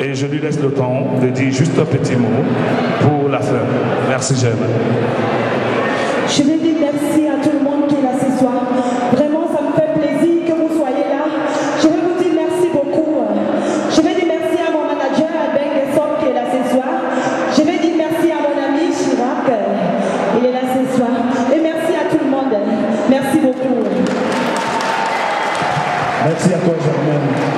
Et je lui laisse le temps de dire juste un petit mot pour la fin. Merci Germaine. Je veux dire merci à tous. Grazie a mesmo.